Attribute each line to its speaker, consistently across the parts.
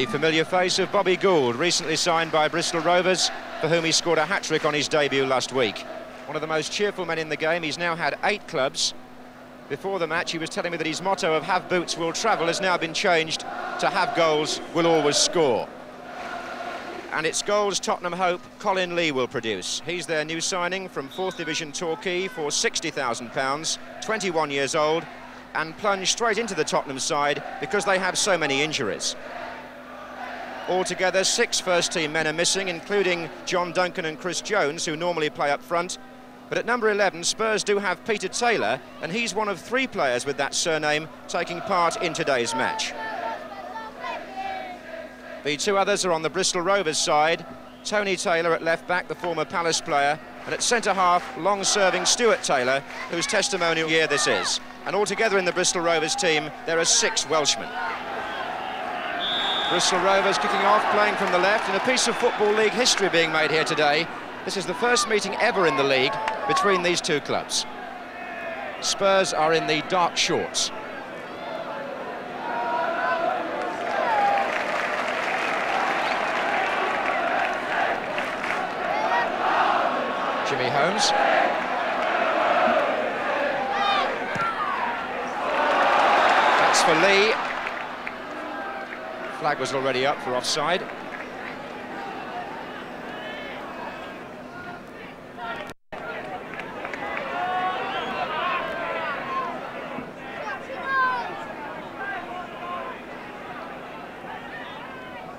Speaker 1: The familiar face of Bobby Gould, recently signed by Bristol Rovers, for whom he scored a hat-trick on his debut last week. One of the most cheerful men in the game, he's now had eight clubs. Before the match, he was telling me that his motto of have boots will travel has now been changed to have goals will always score. And it's goals Tottenham hope Colin Lee will produce. He's their new signing from 4th Division Torquay for £60,000, 21 years old, and plunged straight into the Tottenham side because they have so many injuries. Altogether, six first-team men are missing, including John Duncan and Chris Jones, who normally play up front. But at number 11, Spurs do have Peter Taylor, and he's one of three players with that surname taking part in today's match. The two others are on the Bristol Rovers side. Tony Taylor at left back, the former Palace player, and at centre half, long-serving Stuart Taylor, whose testimonial year this is. And altogether in the Bristol Rovers team, there are six Welshmen. Bristol Rovers kicking off, playing from the left, and a piece of Football League history being made here today. This is the first meeting ever in the league between these two clubs. Spurs are in the dark shorts. Jimmy Holmes. That's for Lee. Flag was already up for offside.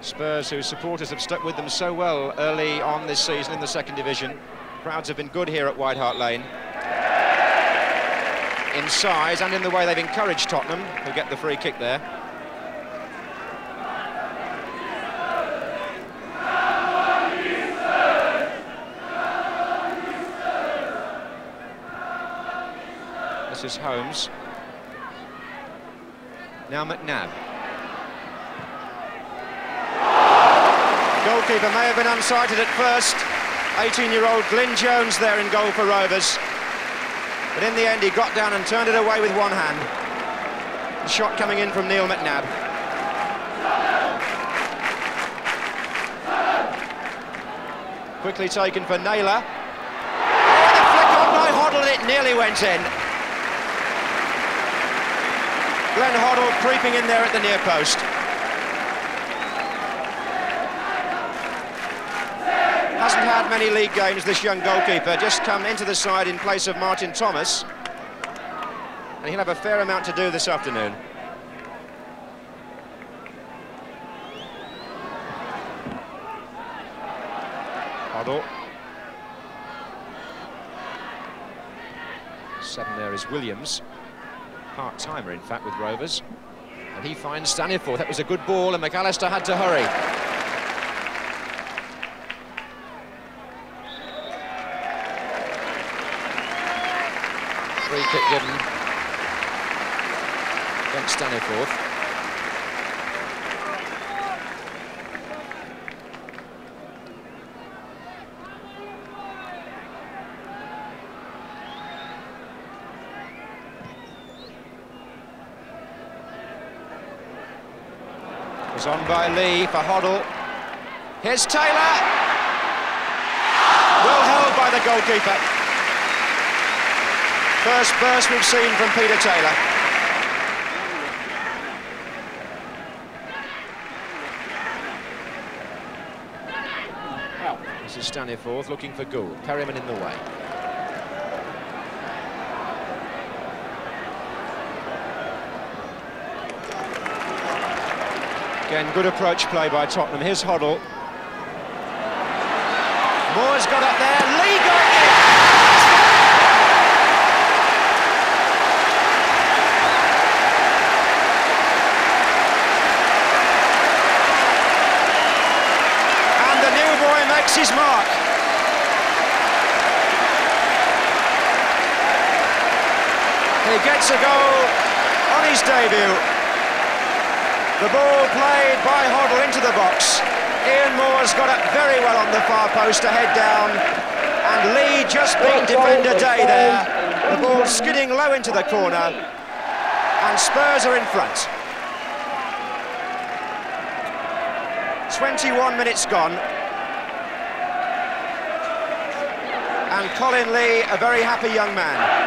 Speaker 1: Spurs, whose supporters have stuck with them so well early on this season in the second division. Crowds have been good here at White Hart Lane. In size and in the way they've encouraged Tottenham, who get the free kick there. Is Holmes. Now McNab. Goalkeeper may have been unsighted at first. 18-year-old Glyn Jones there in goal for Rovers. But in the end, he got down and turned it away with one hand. The shot coming in from Neil McNab. Quickly taken for Naylor. Oh, the flick on by Hoddle, it nearly went in. Glenn Hoddle creeping in there at the near post. Hasn't had many league games, this young goalkeeper. Just come into the side in place of Martin Thomas. And he'll have a fair amount to do this afternoon. Hoddle. Seven there is Williams part-timer, in fact, with Rovers. And he finds Staniforth. That was a good ball, and McAllister had to hurry. Free kick given against Staniforth. It's on by Lee for Hoddle. Here's Taylor. Well held by the goalkeeper. First burst we've seen from Peter Taylor. This is Staniforth looking for Gould. Perryman in the way. Again, good approach play by Tottenham. Here's Hoddle. Moores got up there. Lee got it! And the new boy makes his mark. He gets a goal on his debut. The ball played by Hoddle into the box. Ian Moores got it very well on the far post to head down. And Lee just beat defender Day there. The ball skidding low into the corner. And Spurs are in front. 21 minutes gone. And Colin Lee, a very happy young man.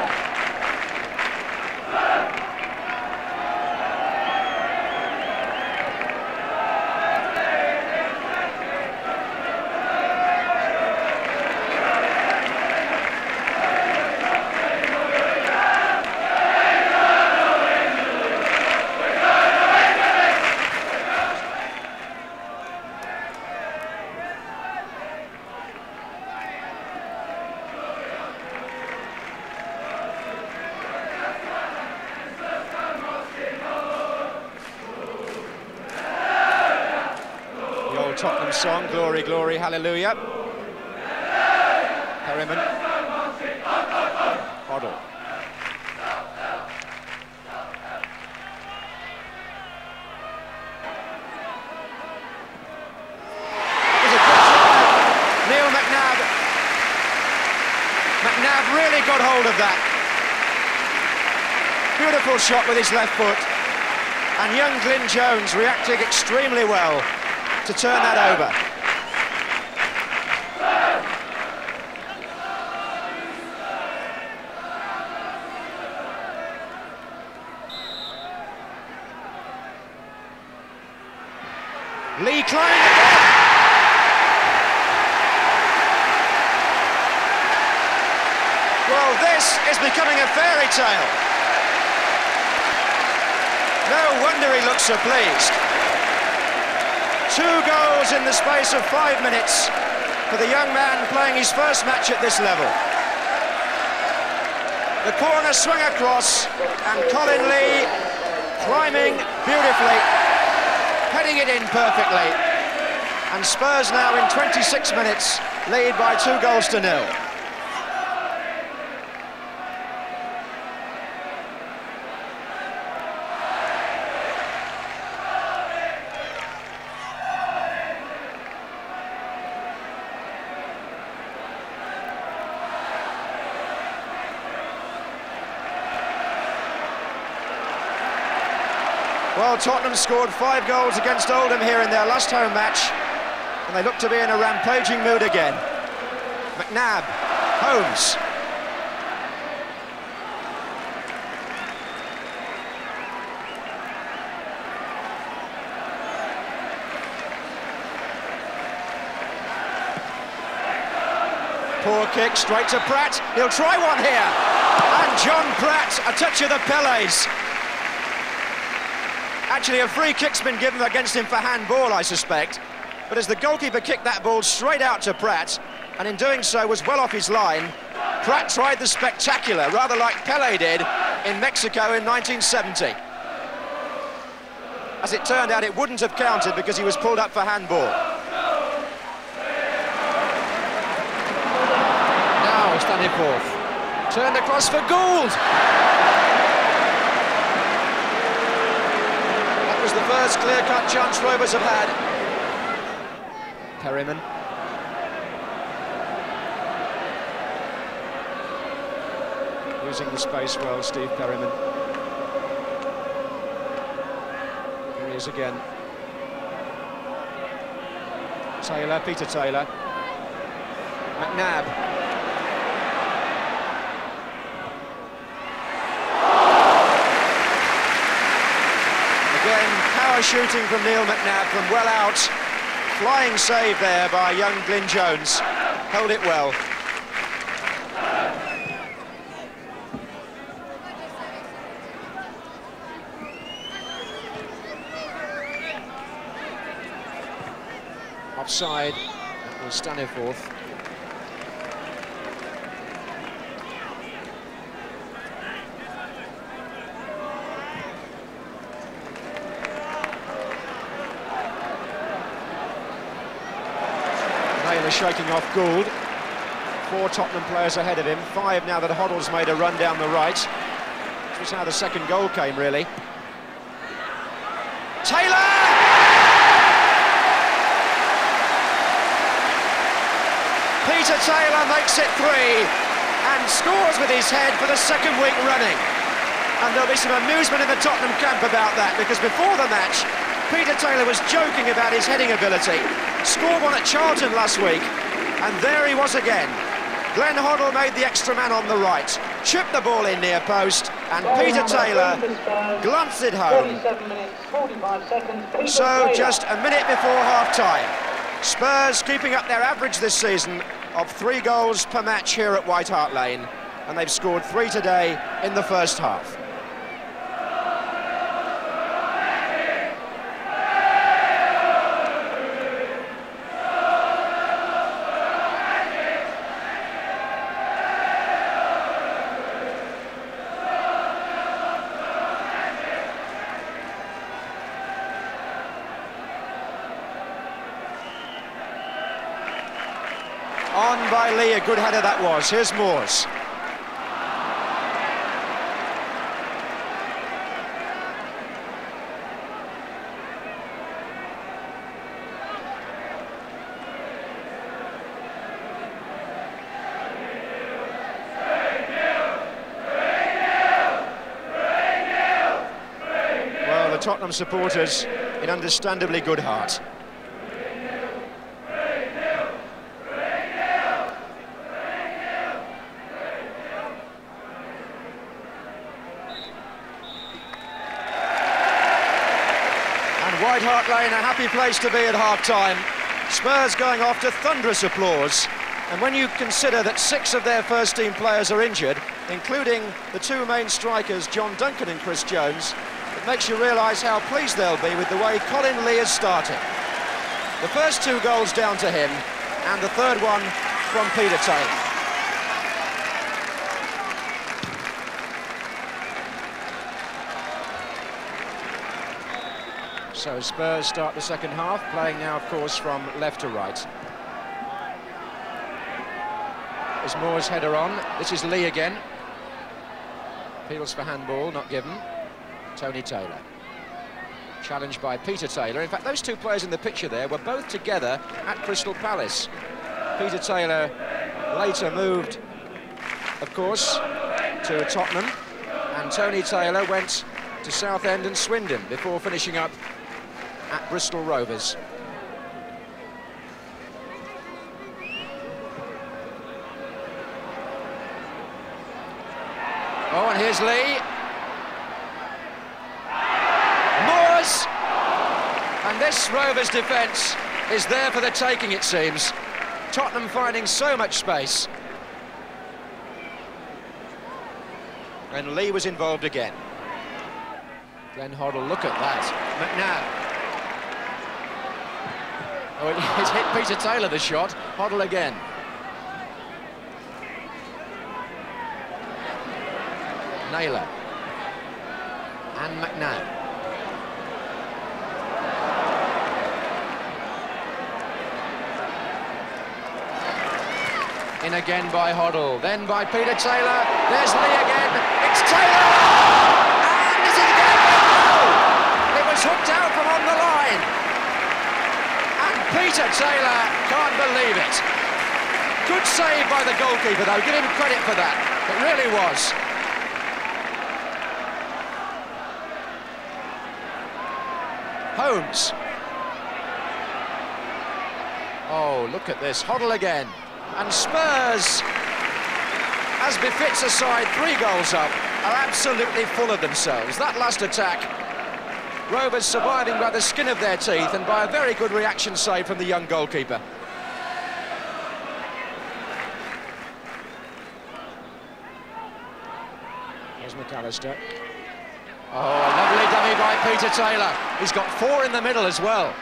Speaker 1: Tottenham song, Glory, Glory, Hallelujah. Perryman. Hoddle. Neil McNab. McNab really got hold of that. Beautiful shot with his left foot. And young Glyn Jones reacting extremely well to turn that over. Lee again. Well, this is becoming a fairy tale. No wonder he looks so pleased. Two goals in the space of five minutes for the young man playing his first match at this level. The corner swing across and Colin Lee climbing beautifully, heading it in perfectly. And Spurs now in 26 minutes lead by two goals to nil. Well, Tottenham scored five goals against Oldham here in their last home match, and they look to be in a rampaging mood again. McNab, Holmes. Poor kick, straight to Pratt. He'll try one here. And John Pratt, a touch of the Pele's. Actually, a free kick's been given against him for handball, I suspect. But as the goalkeeper kicked that ball straight out to Pratt, and in doing so was well off his line, Pratt tried the spectacular, rather like Pele did in Mexico in 1970. As it turned out, it wouldn't have counted because he was pulled up for handball. Now Staniforth. Turned across for Gould. was the first clear-cut chance Rovers have had. Perryman. Using the space well, Steve Perryman. Here he is again. Taylor, Peter Taylor. McNab shooting from Neil McNab from well out. Flying save there by young Glyn Jones. Held it well. Offside, was Staniforth. Shaking off Gould. Four Tottenham players ahead of him, five now that Hoddle's made a run down the right. This was how the second goal came, really. Taylor! Peter Taylor makes it three and scores with his head for the second week running. And there'll be some amusement in the Tottenham camp about that because before the match, Peter Taylor was joking about his heading ability. Scored one at Charlton last week, and there he was again. Glenn Hoddle made the extra man on the right, chipped the ball in near post, and Peter Taylor glanced it home. So just a minute before half-time, Spurs keeping up their average this season of three goals per match here at White Hart Lane, and they've scored three today in the first half. On by Lee, a good header that was. Here's Moores. Well, the Tottenham supporters in understandably good heart. White Hart Lane, a happy place to be at half-time. Spurs going off to thunderous applause. And when you consider that six of their first-team players are injured, including the two main strikers, John Duncan and Chris Jones, it makes you realise how pleased they'll be with the way Colin Lee is starting. The first two goals down to him, and the third one from Peter Taylor. So Spurs start the second half, playing now, of course, from left to right. As Moores' header on, this is Lee again. Appeals for handball, not given. Tony Taylor. Challenged by Peter Taylor. In fact, those two players in the picture there were both together at Crystal Palace. Peter Taylor later moved, of course, to Tottenham, and Tony Taylor went to Southend and Swindon before finishing up at Bristol Rovers. Oh, and here's Lee. Moores! And this Rovers defence is there for the taking, it seems. Tottenham finding so much space. And Lee was involved again. Glenn Hoddle, look at that. McNab Oh, it's hit Peter Taylor, the shot. Hoddle again. Naylor. And McNab. In again by Hoddle, then by Peter Taylor. There's Lee again. It's Taylor! And this is again It was hooked out from on the line. Peter Taylor can't believe it. Good save by the goalkeeper, though. Give him credit for that. It really was. Holmes. Oh, look at this. Hoddle again. And Spurs, as befits a side three goals up, are absolutely full of themselves. That last attack Rovers surviving by the skin of their teeth and by a very good reaction save from the young goalkeeper. Here's McAllister. Oh, a lovely dummy by Peter Taylor. He's got four in the middle as well.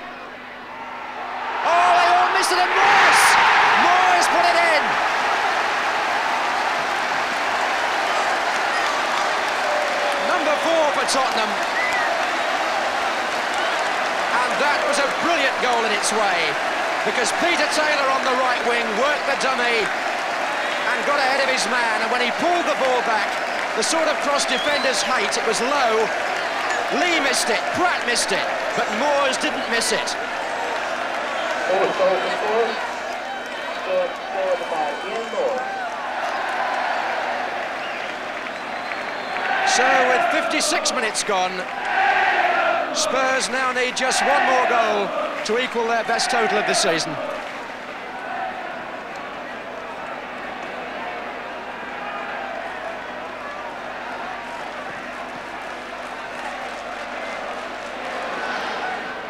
Speaker 1: Oh, they all missed it, and Morris! Morris put it in! Number four for Tottenham that was a brilliant goal in its way. Because Peter Taylor on the right wing worked the dummy and got ahead of his man. And when he pulled the ball back the sort of cross defenders hate it was low. Lee missed it Pratt missed it but Moores didn't miss it. So with 56 minutes gone Spurs now need just one more goal to equal their best total of the season.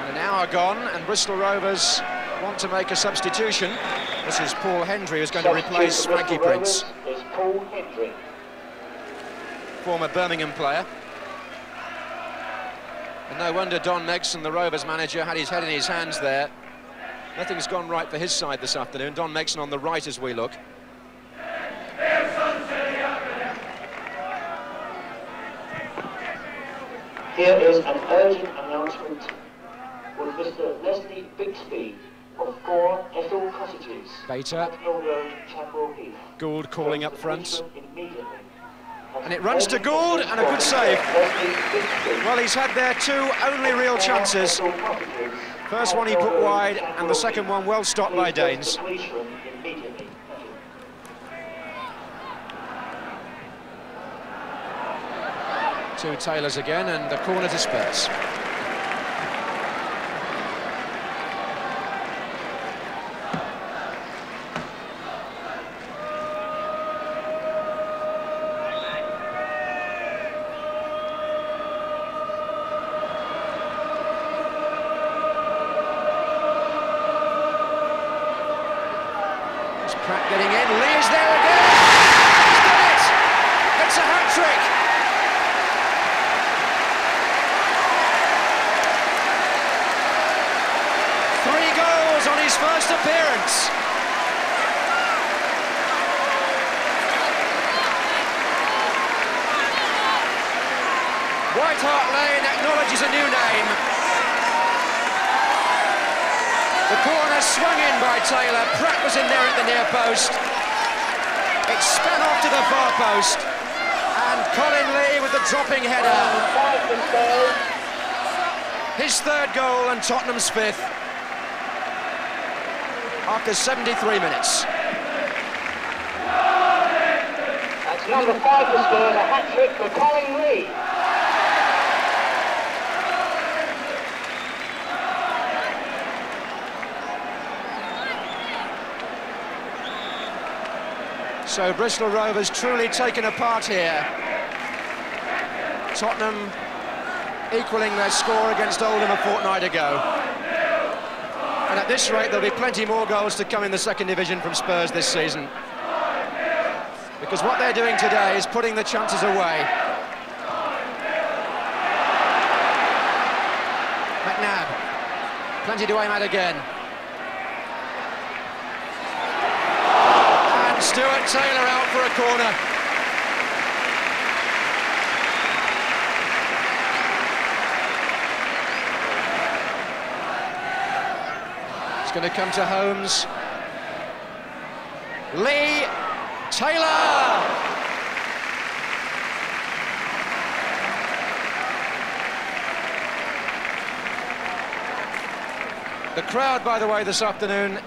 Speaker 1: And an hour gone, and Bristol Rovers want to make a substitution. This is Paul Hendrie who's going to replace Frankie Prince.
Speaker 2: Is Paul Hendrie.
Speaker 1: Former Birmingham player. And no wonder Don Megson, the Rovers manager, had his head in his hands there. Nothing's gone right for his side this afternoon. Don Megson on the right as we look.
Speaker 2: Here is an urgent announcement with Mr. Leslie Bixby of 4 Ethel Cottages. Hill Road.
Speaker 1: Gould calling up front.
Speaker 2: Immediately.
Speaker 1: And it runs to Gould, and a good save. Well, he's had their two only real chances. First one he put wide, and the second one well stopped by
Speaker 2: Daines.
Speaker 1: Two Taylors again, and the corner to. Pratt getting in, Lee is there again! He's done it! It's a hat-trick! Three goals on his first appearance. White Hart Lane acknowledges a new name. The corner swung in by Taylor. Pratt was in there at the near post. It spun off to the far post. And Colin Lee with the dropping header. His third goal and Tottenham's fifth. After 73 minutes.
Speaker 2: That's number five for Spurs, a hat trick for Colin Lee.
Speaker 1: So Bristol Rovers truly taken apart here. Tottenham equaling their score against Oldham a fortnight ago. And at this rate, there'll be plenty more goals to come in the second division from Spurs this season. Because what they're doing today is putting the chances away. McNab, plenty to aim at again. Taylor out for a corner. It's going to come to Holmes. Lee Taylor! The crowd, by the way, this afternoon,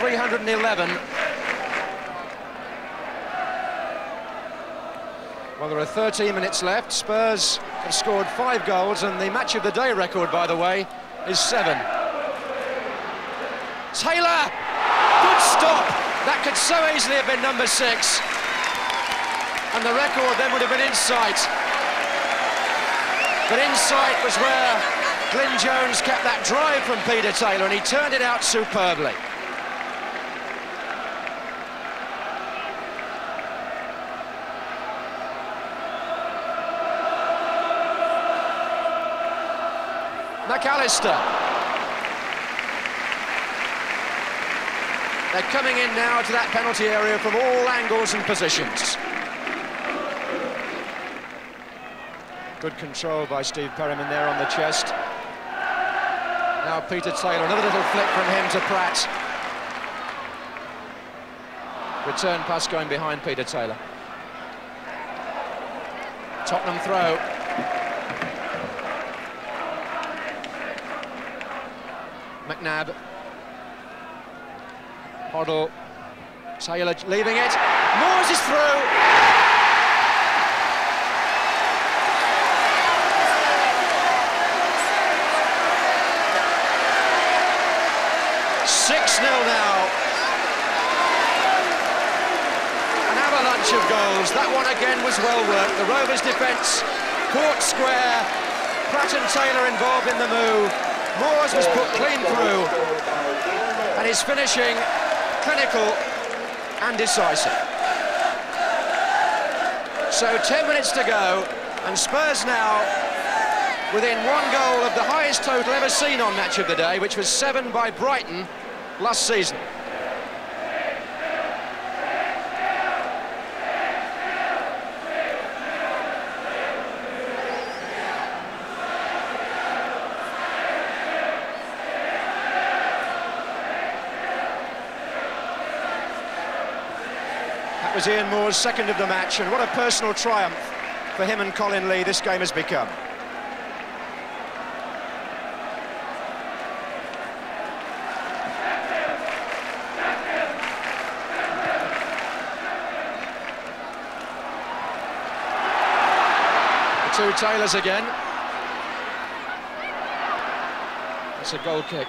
Speaker 1: 26,311. Well, there are 13 minutes left. Spurs have scored five goals, and the match of the day record, by the way, is seven. Taylor! Good stop! That could so easily have been number six. And the record then would have been in sight. But in sight was where Glyn Jones kept that drive from Peter Taylor, and he turned it out superbly. McAllister. They're coming in now to that penalty area from all angles and positions. Good control by Steve Perryman there on the chest. Now Peter Taylor, another little flick from him to Pratt. Return pass going behind Peter Taylor. Tottenham throw. McNab. Hoddle, Taylor leaving it. Moores is through. Six 0 now. An avalanche of goals. That one again was well worked. The Rovers' defence, caught square. Pratt and Taylor involved in the move. Moores was put clean through. And his finishing clinical and decisive. So 10 minutes to go, and Spurs now within one goal of the highest total ever seen on Match of the Day, which was seven by Brighton last season. Was Ian Moores' second of the match, and what a personal triumph for him and Colin Lee this game has become. two Taylors again. It's a goal kick.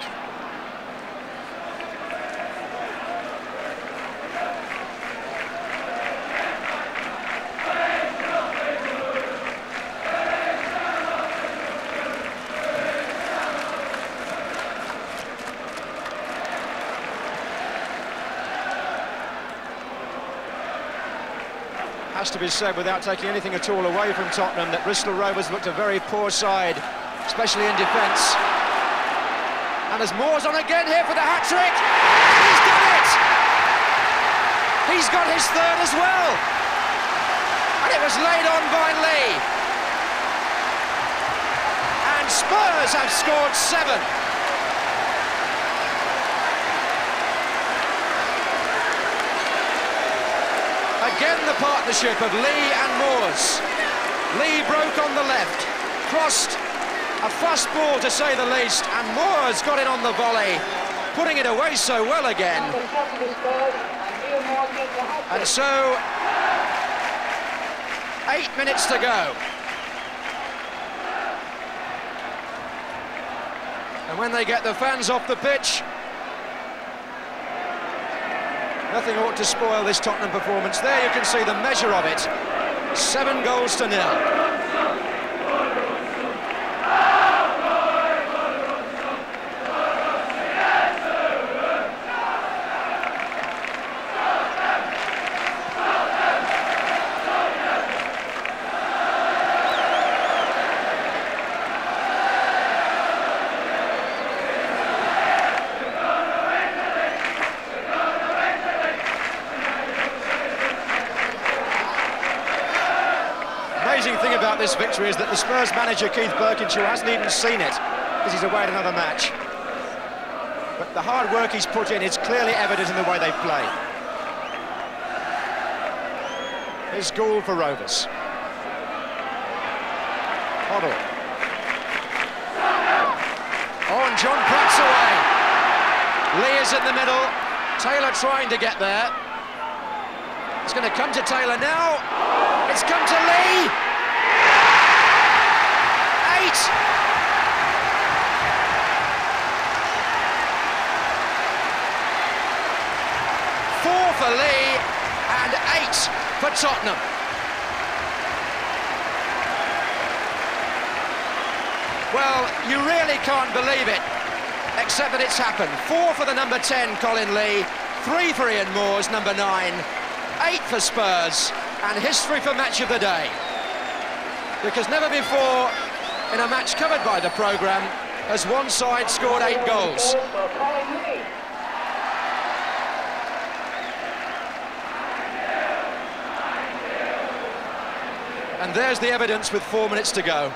Speaker 1: To be said without taking anything at all away from Tottenham that Bristol Rovers looked a very poor side, especially in defence. And as Moores on again here for the hat-trick, he's done it! He's got his third as well. And it was laid on by Lee. And Spurs have scored seven. Again the partnership of Lee and Moores. Lee broke on the left, crossed a fast ball to say the least, and Moores got it on the volley, putting it away so well again. And so, eight minutes to go. And when they get the fans off the pitch, Nothing ought to spoil this Tottenham performance. There you can see the measure of it. Seven goals to nil. This victory is that the Spurs manager, Keith Burkinshaw, hasn't even seen it because he's away at another match. But the hard work he's put in is clearly evident in the way they play. Here's Gould for Rovers. Hoddle. Oh, and John Pratt's away. Lee is in the middle. Taylor trying to get there. It's going to come to Taylor now. It's come to Lee. Four for Lee and eight for Tottenham. Well, you really can't believe it, except that it's happened. Four for the number 10, Colin Lee, three for Ian Moores, number nine, eight for Spurs, and history for match of the day. Because never before in a match covered by the programme as one side scored eight goals. And there's the evidence with four minutes to go.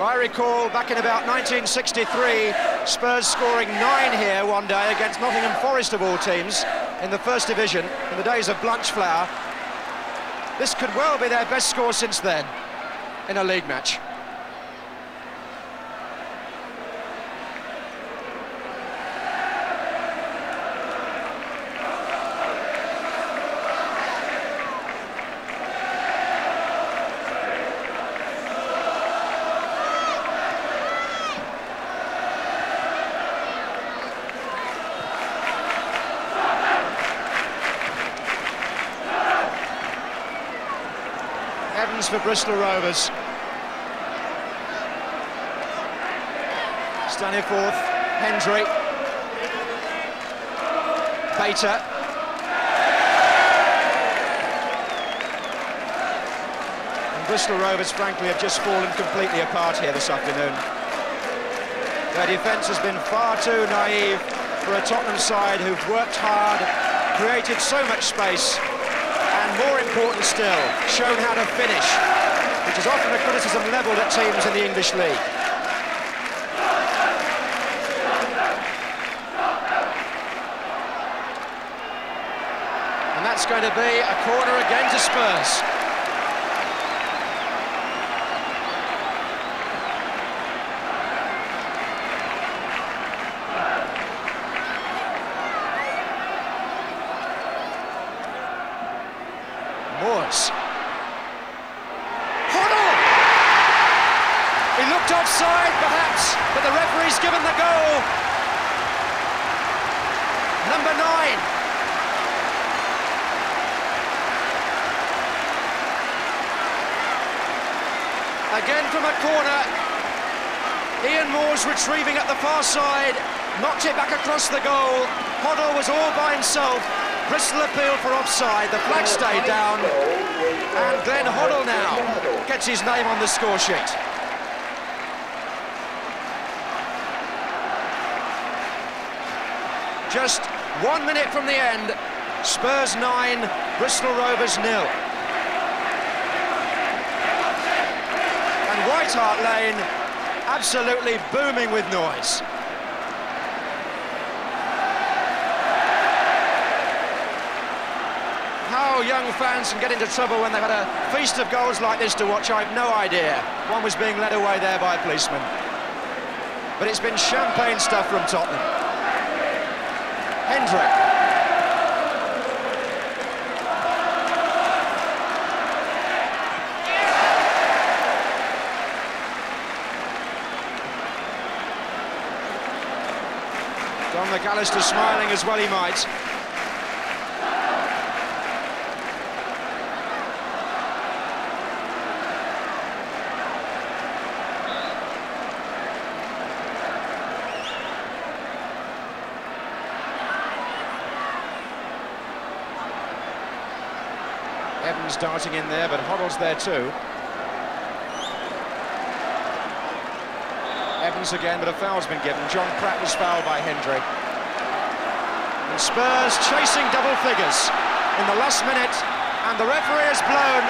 Speaker 1: Well, I recall back in about 1963, Spurs scoring nine here one day against Nottingham Forest of all teams in the First Division in the days of Blanchflower. This could well be their best score since then in a league match. Evans for Bristol Rovers. Staniforth, Hendrie, Bater. And Bristol Rovers, frankly, have just fallen completely apart here this afternoon. Their defence has been far too naive for a Tottenham side who've worked hard, created so much space, important still, shown how to finish, which is often a criticism levelled at teams in the English league. And that's going to be a corner again to Spurs. Moores. Hoddle! He looked offside, perhaps, but the referee's given the goal. Number nine. Again from a corner. Ian Moores retrieving at the far side, knocked it back across the goal. Hoddle was all by himself. Bristol appeal for offside, the flag stayed down, and Glenn Hoddle now gets his name on the score sheet. Just one minute from the end, Spurs 9, Bristol Rovers nil. White Hart Lane absolutely booming with noise. How young fans can get into trouble when they've had a feast of goals like this to watch, I've no idea. One was being led away there by a policeman. But it's been champagne stuff from Tottenham. Hendrick. McAllister smiling as well he might. Evans darting in there, but Hoddle's there too. Evans again, but a foul's been given. John Pratt was fouled by Hendrie. And Spurs chasing double figures in the last minute, and the referee has blown.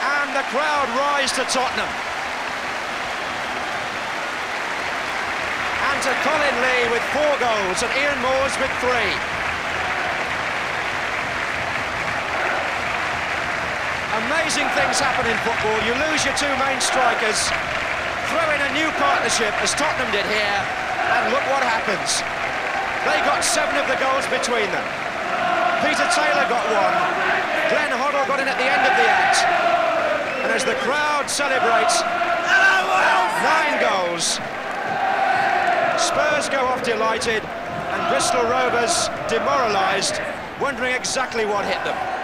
Speaker 1: And the crowd rise to Tottenham. And to Colin Lee with four goals, and Ian Moores with three. Amazing things happen in football. You lose your two main strikers, throw in a new partnership, as Tottenham did here, and look what happens. They got seven of the goals between them. Peter Taylor got one. Glenn Hoddle got in at the end of the act. And as the crowd celebrates, nine goals. Spurs go off delighted, and Bristol Rovers demoralised, wondering exactly what hit them.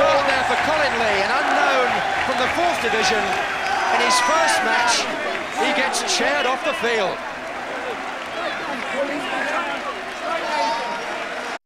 Speaker 1: A there for Colin Lee, an unknown from the fourth division. In his first match, he gets chaired off the field.